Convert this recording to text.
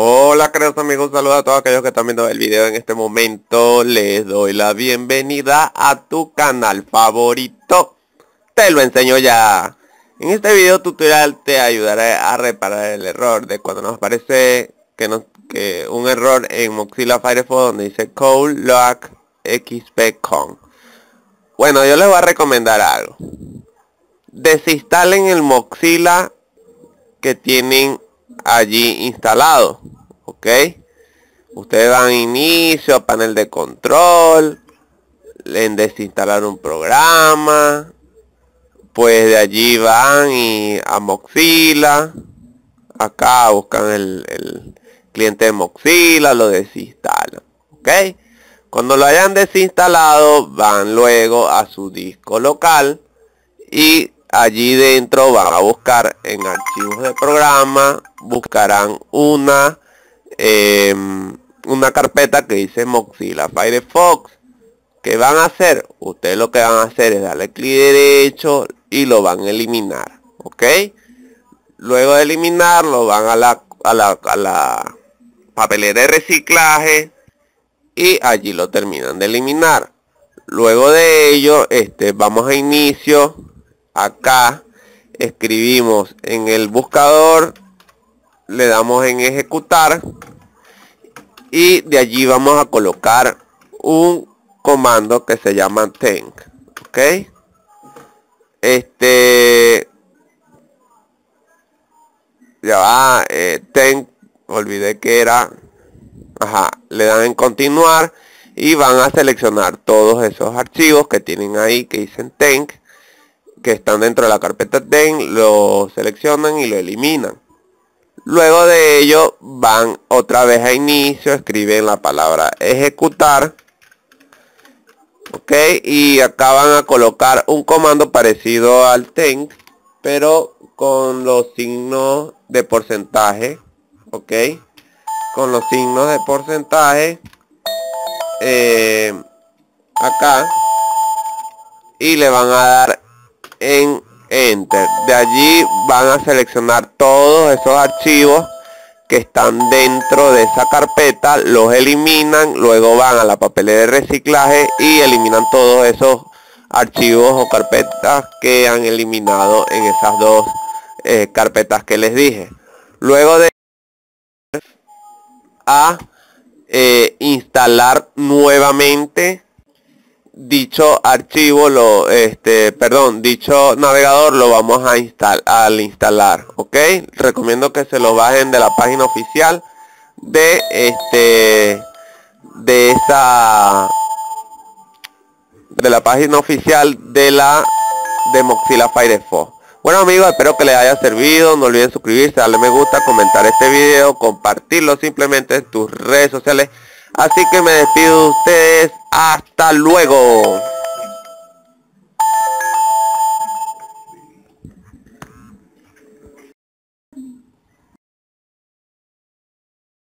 Hola queridos amigos, saludos a todos aquellos que están viendo el video en este momento. Les doy la bienvenida a tu canal favorito. Te lo enseño ya. En este video tutorial te ayudaré a reparar el error de cuando nos aparece que, no, que un error en Mozilla Firefox donde dice Code Lock XPCon Bueno, yo les voy a recomendar algo. Desinstalen el Mozilla que tienen allí instalado ok ustedes van a inicio panel de control en desinstalar un programa pues de allí van y a Mozilla acá buscan el, cliente de Mozilla lo desinstalan ok cuando lo hayan desinstalado van luego a su disco local y allí dentro van a buscar en archivos de programa buscarán una em, una carpeta que dice Mozilla Firefox. Que van a hacer ustedes lo que van a hacer es darle clic derecho y lo van a eliminar ok luego de eliminarlo van a la a la, a la papelera de reciclaje y allí lo terminan de eliminar. Luego de ello este vamos a inicio acá escribimos en el buscador le damos en ejecutar y de allí vamos a colocar un comando que se llama tank ok este ya va eh, tank olvidé que era ajá le dan en continuar y van a seleccionar todos esos archivos que tienen ahí que dicen tank que están dentro de la carpeta den lo seleccionan y lo eliminan. Luego de ello van otra vez a inicio escriben la palabra ejecutar ok y acá van a colocar un comando parecido al ten pero con los signos de porcentaje ok con los signos de porcentaje eh, acá y le van a dar en enter. De allí van a seleccionar todos esos archivos que están dentro de esa carpeta los eliminan luego van a la papelera de reciclaje y eliminan todos esos archivos o carpetas que han eliminado en esas dos eh, carpetas que les dije. Luego de a eh, instalar nuevamente dicho archivo lo este perdón dicho navegador lo vamos a instalar al instalar ok recomiendo que se lo bajen de la página oficial de este de esa de la página oficial de la de Mozilla Firefox. Bueno amigos espero que les haya servido. No olviden suscribirse darle me gusta comentar este video compartirlo simplemente en tus redes sociales Así que me despido de ustedes. Hasta luego.